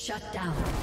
Shut down.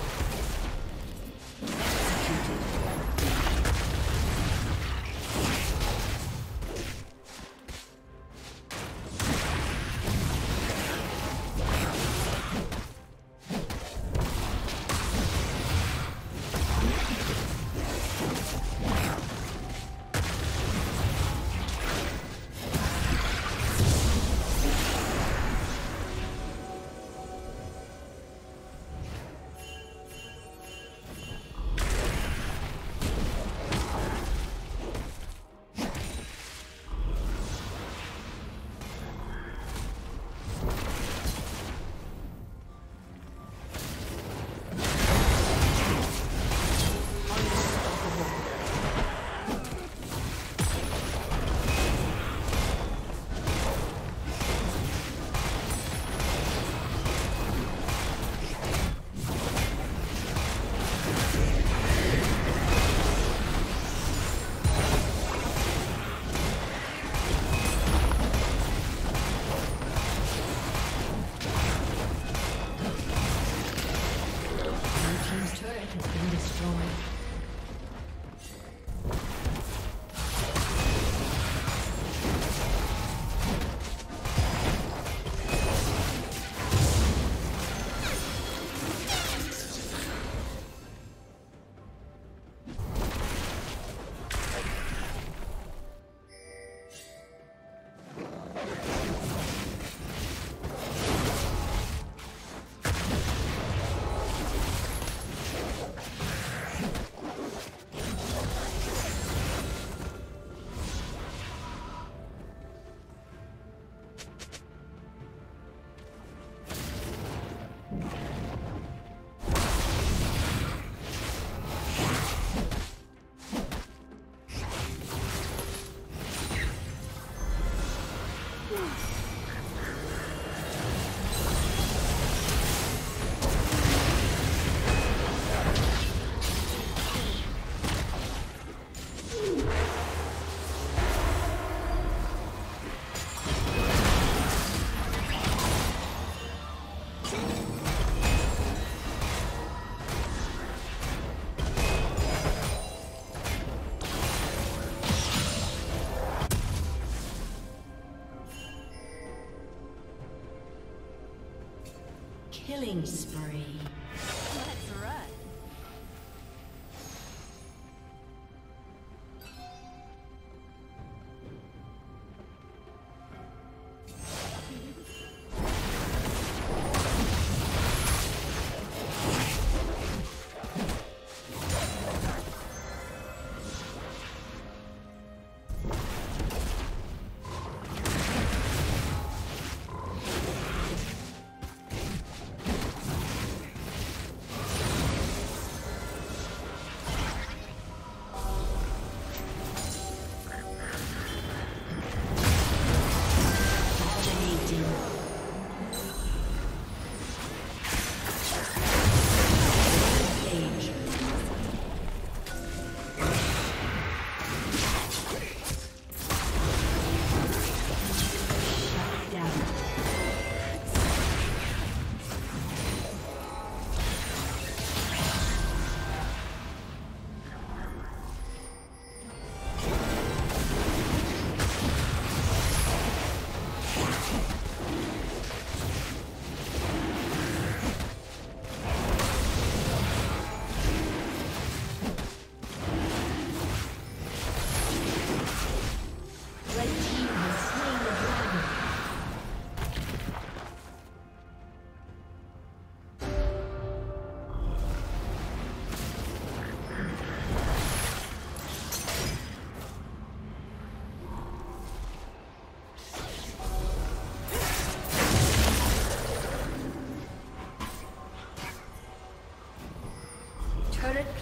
Killing spree.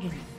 dragon.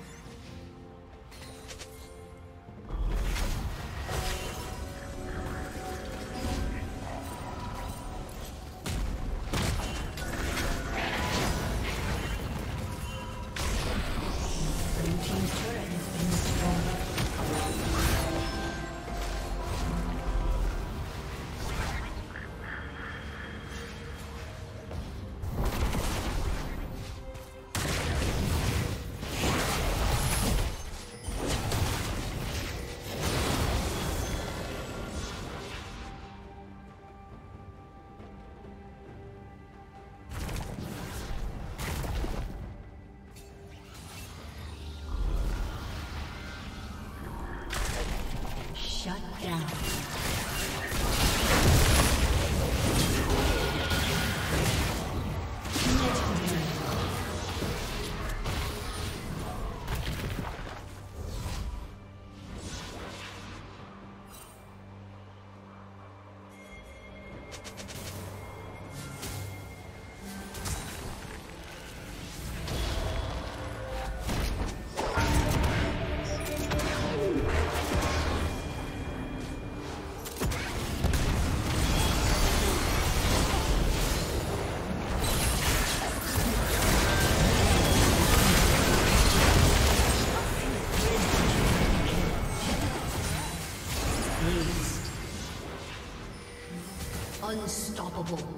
unstoppable.